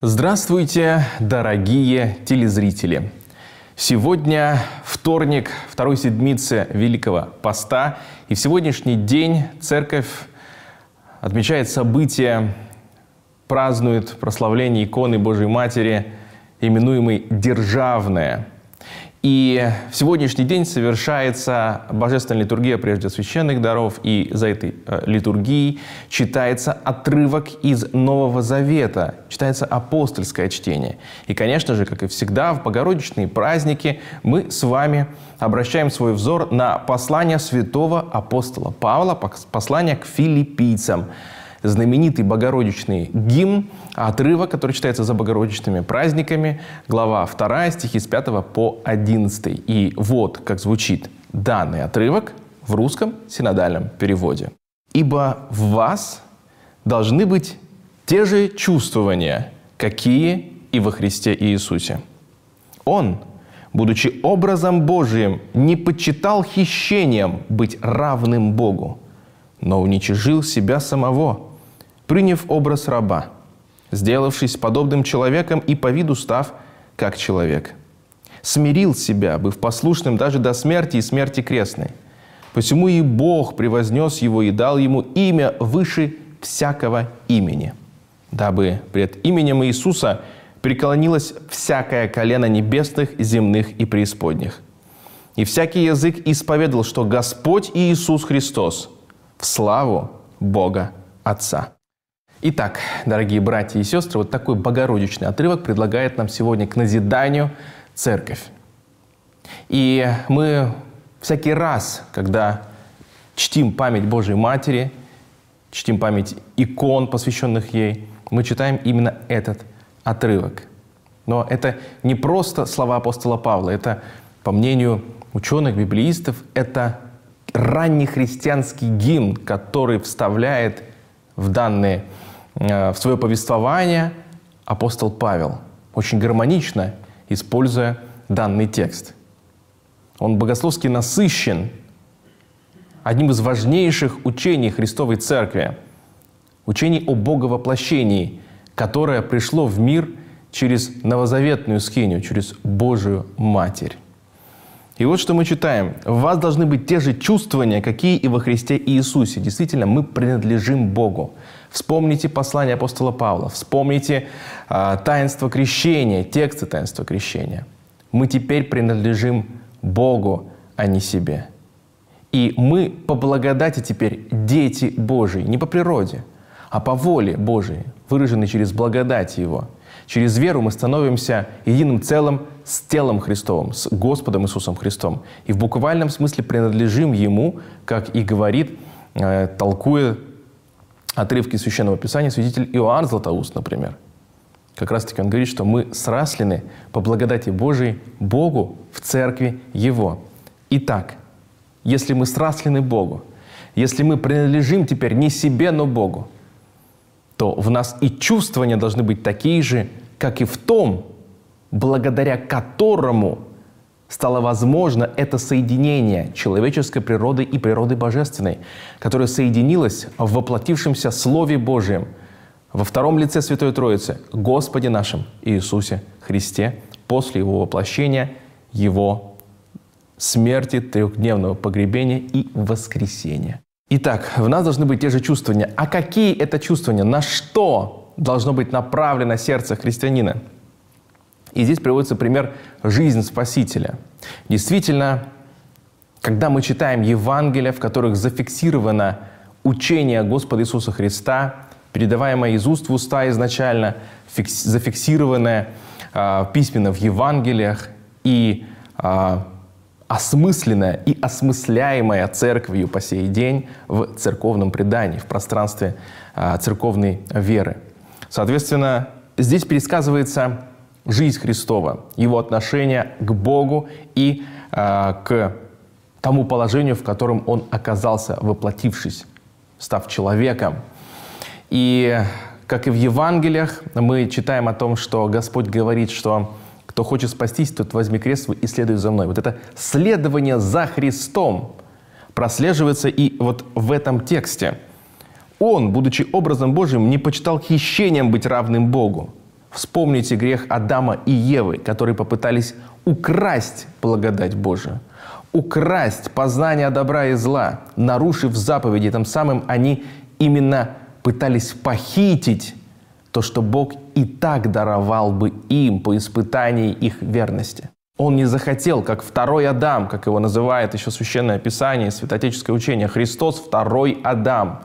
Здравствуйте, дорогие телезрители! Сегодня вторник второй седмицы Великого Поста, и в сегодняшний день церковь отмечает событие, празднует прославление иконы Божьей Матери, именуемой «Державная». И в сегодняшний день совершается божественная литургия прежде священных даров, и за этой э, литургией читается отрывок из Нового Завета, читается апостольское чтение. И, конечно же, как и всегда, в богородичные праздники мы с вами обращаем свой взор на послание святого апостола Павла, послание к филиппийцам – знаменитый богородичный гимн, отрывок, который читается за богородичными праздниками, глава 2, стихи с 5 по 11. И вот как звучит данный отрывок в русском синодальном переводе. «Ибо в вас должны быть те же чувствования, какие и во Христе Иисусе. Он, будучи образом Божиим, не почитал хищением быть равным Богу, но уничижил себя самого – приняв образ раба, сделавшись подобным человеком и по виду став как человек. Смирил себя, быв послушным даже до смерти и смерти крестной. Посему и Бог превознес его и дал ему имя выше всякого имени, дабы пред именем Иисуса преклонилось всякое колено небесных, земных и преисподних. И всякий язык исповедал, что Господь Иисус Христос в славу Бога Отца. Итак, дорогие братья и сестры, вот такой богородичный отрывок предлагает нам сегодня к назиданию церковь. И мы всякий раз, когда чтим память Божьей Матери, чтим память икон, посвященных ей, мы читаем именно этот отрывок. Но это не просто слова апостола Павла, это, по мнению ученых, библеистов, это ранний христианский гимн, который вставляет в данные в свое повествование апостол Павел, очень гармонично используя данный текст. Он богословски насыщен одним из важнейших учений Христовой Церкви, учений о Боговоплощении, которое пришло в мир через новозаветную скинию, через Божию Матерь. И вот что мы читаем. «В вас должны быть те же чувствования, какие и во Христе Иисусе». Действительно, мы принадлежим Богу. Вспомните послание апостола Павла, вспомните э, таинство крещения, тексты таинства крещения. Мы теперь принадлежим Богу, а не себе. И мы по благодати теперь дети Божьи, не по природе, а по воле Божией, выраженной через благодать Его. Через веру мы становимся единым целым с телом Христовым, с Господом Иисусом Христом. И в буквальном смысле принадлежим Ему, как и говорит, э, толкуя отрывки Священного Писания свидетель Иоанн Златоуст, например. Как раз-таки он говорит, что мы сраслены по благодати Божией Богу в церкви Его. Итак, если мы сраслены Богу, если мы принадлежим теперь не себе, но Богу, то в нас и чувствования должны быть такие же, как и в том, благодаря которому стало возможно это соединение человеческой природы и природы божественной, которое соединилось в воплотившемся Слове Божьем во втором лице Святой Троицы, Господе нашем Иисусе Христе, после Его воплощения, Его смерти, трехдневного погребения и воскресения. Итак, в нас должны быть те же чувствования. А какие это чувствования? На что должно быть направлено сердце христианина? И здесь приводится пример жизни Спасителя. Действительно, когда мы читаем Евангелия, в которых зафиксировано учение Господа Иисуса Христа, передаваемое из уст в уста изначально, зафиксированное э, письменно в Евангелиях и э, осмысленное и осмысляемое церковью по сей день в церковном предании, в пространстве э, церковной веры. Соответственно, здесь пересказывается жизнь Христова, его отношение к Богу и э, к тому положению, в котором он оказался, воплотившись, став человеком. И как и в Евангелиях, мы читаем о том, что Господь говорит, что кто хочет спастись, тот возьми крест свой и следуй за мной. Вот это следование за Христом прослеживается и вот в этом тексте. Он, будучи образом Божьим, не почитал хищением быть равным Богу, Вспомните грех Адама и Евы, которые попытались украсть благодать Божию, украсть познание добра и зла, нарушив заповеди. Тем самым они именно пытались похитить то, что Бог и так даровал бы им по испытании их верности. Он не захотел, как второй Адам, как его называет еще Священное Писание, Святотеческое учение, Христос – второй Адам.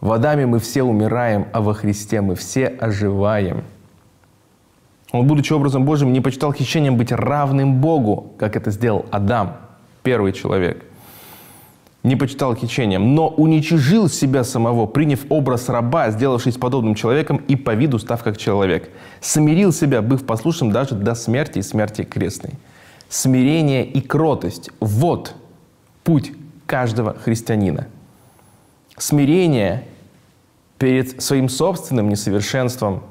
В Адаме мы все умираем, а во Христе мы все оживаем. Он, будучи образом Божьим, не почитал хищением быть равным Богу, как это сделал Адам, первый человек – не почитал хищением, но уничижил себя самого, приняв образ раба, сделавшись подобным человеком и по виду став как человек. Смирил себя, быв послушным даже до смерти и смерти крестной. Смирение и кротость – вот путь каждого христианина. Смирение перед своим собственным несовершенством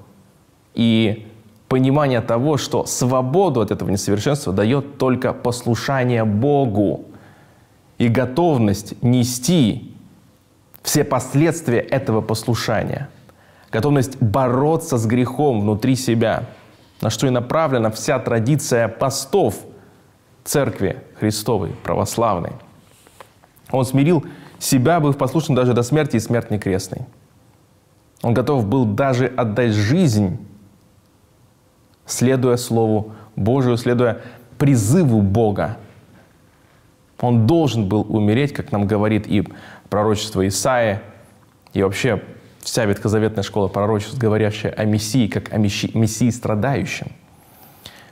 и понимание того, что свободу от этого несовершенства дает только послушание Богу – и готовность нести все последствия этого послушания, готовность бороться с грехом внутри себя, на что и направлена вся традиция постов Церкви Христовой, православной. Он смирил себя, быв послушным даже до смерти и смерти крестной. Он готов был даже отдать жизнь, следуя Слову Божию, следуя призыву Бога он должен был умереть, как нам говорит и пророчество Исаия, и вообще вся ветхозаветная школа пророчеств, говорящая о Мессии, как о Мессии страдающем.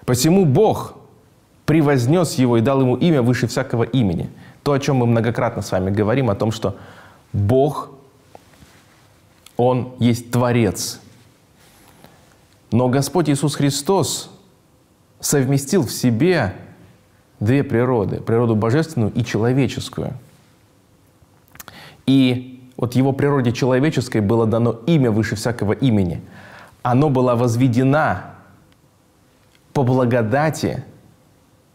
Посему Бог превознес его и дал ему имя выше всякого имени. То, о чем мы многократно с вами говорим, о том, что Бог, Он есть Творец. Но Господь Иисус Христос совместил в себе две природы, природу божественную и человеческую. И вот его природе человеческой было дано имя выше всякого имени. Оно было возведено по благодати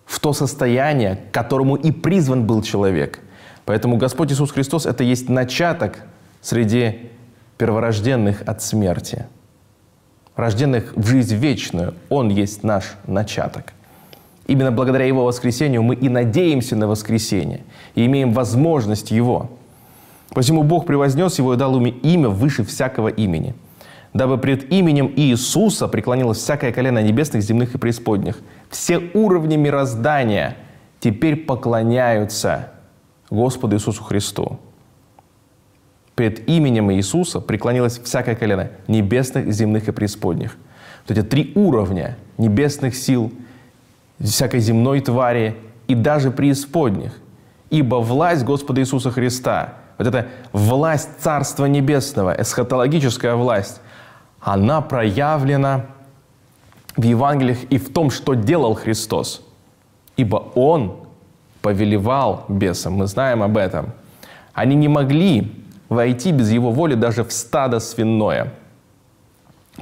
в то состояние, к которому и призван был человек. Поэтому Господь Иисус Христос – это есть начаток среди перворожденных от смерти, рожденных в жизнь вечную. Он есть наш начаток. Именно благодаря Его воскресению мы и надеемся на воскресение, и имеем возможность Его. Посему Бог превознес Его и дал ему имя выше всякого имени, дабы пред именем Иисуса преклонилось всякое колено небесных, земных и преисподних. Все уровни мироздания теперь поклоняются Господу Иисусу Христу. Пред именем Иисуса преклонилось всякое колено небесных, земных и преисподних. Вот эти три уровня небесных сил – всякой земной твари и даже преисподних. Ибо власть Господа Иисуса Христа, вот эта власть Царства Небесного, эсхатологическая власть, она проявлена в Евангелиях и в том, что делал Христос. Ибо Он повелевал бесам, мы знаем об этом. Они не могли войти без Его воли даже в стадо свиное –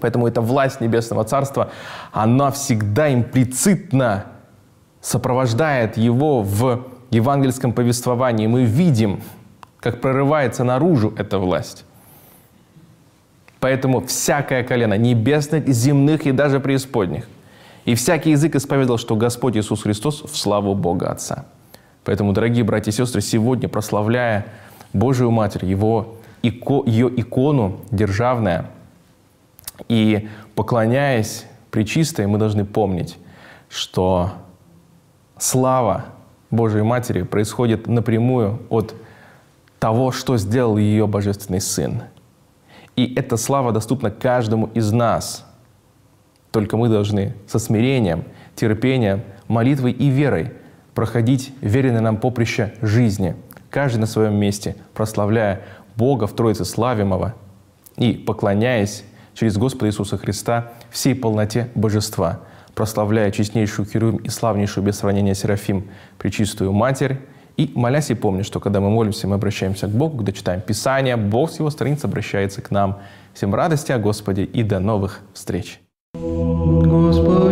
Поэтому эта власть Небесного Царства, она всегда имплицитно сопровождает его в евангельском повествовании. Мы видим, как прорывается наружу эта власть. Поэтому всякое колено небесных, земных и даже преисподних. И всякий язык исповедовал, что Господь Иисус Христос в славу Бога Отца. Поэтому, дорогие братья и сестры, сегодня, прославляя Божию Матерь, его, ико, ее икону державная – и поклоняясь Пречистой, мы должны помнить, что слава Божией Матери происходит напрямую от того, что сделал ее Божественный Сын. И эта слава доступна каждому из нас. Только мы должны со смирением, терпением, молитвой и верой проходить веренное нам поприще жизни, каждый на своем месте, прославляя Бога в Троице Славимого и поклоняясь через Господа Иисуса Христа всей полноте божества, прославляя честнейшую Херувим и славнейшую без сравнения Серафим, Пречистую Матерь, и молясь и помня, что когда мы молимся, мы обращаемся к Богу, когда читаем Писание, Бог с Его страниц обращается к нам. Всем радости о Господе и до новых встреч. Господи.